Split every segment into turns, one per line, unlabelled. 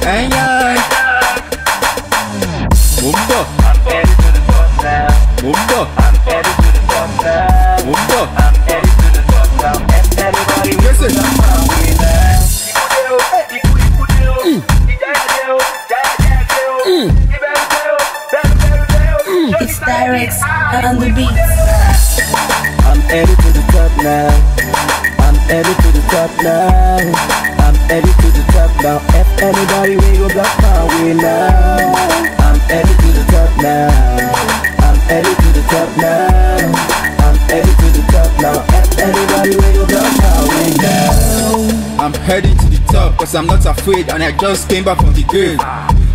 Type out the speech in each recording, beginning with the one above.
Ayan Mumba Mumba Mumba Listen
It's Direct the.
I'm headed to the top now. I'm headed to the top now. I'm headed to the top now. If anybody we go block my way now. I'm headed to the top now. I'm headed to the top now. I'm headed to the top now. If anybody we go block my way now.
I'm heading to the top cause I'm not afraid and I just came back from the grave.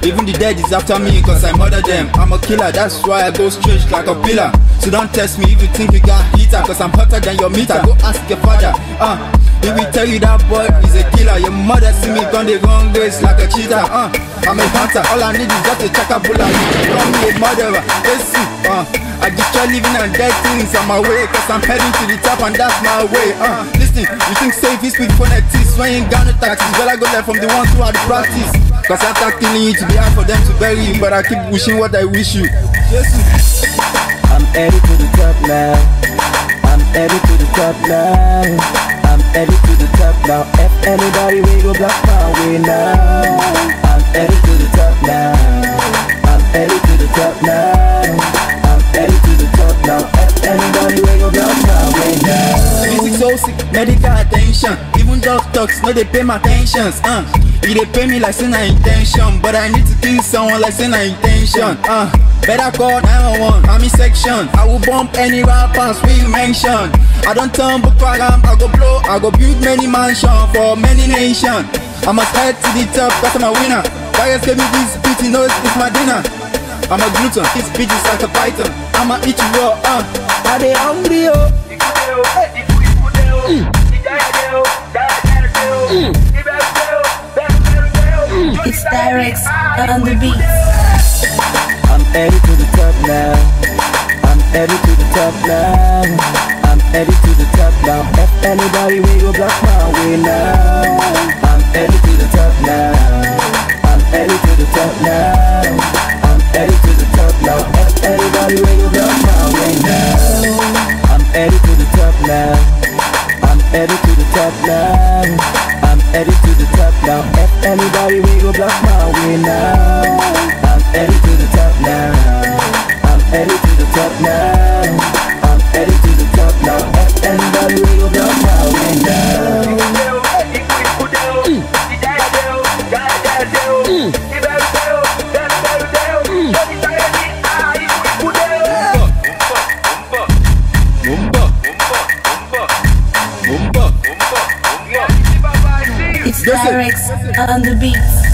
Even the dead is after me cause I murdered them. I'm a killer, that's why I go straight like a pillar. So don't test me if you think you got heater cause I'm hotter than your meter. Go ask your father. Uh, he will tell you that boy is a killer. Your mother see me gone the wrong ways like a cheater. Uh, I'm a hunter, all I need is just a chakabula. You call me a murderer. Listen, uh, I destroy living and dead things on my way Cause I'm heading to the top and that's my way uh, Listen, you think safe is with phonetics When you ain't got no taxes Better go there from the ones who the practice Cause after killing you to be hard for them to bury you But I keep wishing what I wish you Jesus.
I'm headed to the top now. I'm headed to the top now. I'm headed to the top now. If anybody we go block my way now. I'm headed to the top now. I'm headed to the top now. I'm headed to the top now. If anybody we go block my way now.
Music so sick, medical attention Even doctors, no they pay my attentions uh. You they pay me like say na intention But I need to kill someone like say na intention uh. Better call 911, army section. I will bump any rappers we mention. I don't turn Boko Haram, I go blow I go build many mansions for many nations I must head to the top cause I'm a winner. Guys gave me this beat, you know it's, my dinner. I'm a glutton, this bitch is like a python. I'ma eat you raw, uh. I they hungry, oh
I'm headed to the top now. I'm headed to the top now. I'm headed to the top now. If anybody we go block my way now. I'm headed to the top now. I'm headed to the top now. I'm headed to the top now. If anybody we go block my way now. I'm headed to the top now. I'm headed to the top now. I'm headed to the top now. If anybody we go block my way now. I'm headed to the top now. I'm headed to the top now. I'm headed to the top now. Anybody we go block now.
It's. Direct on the beat.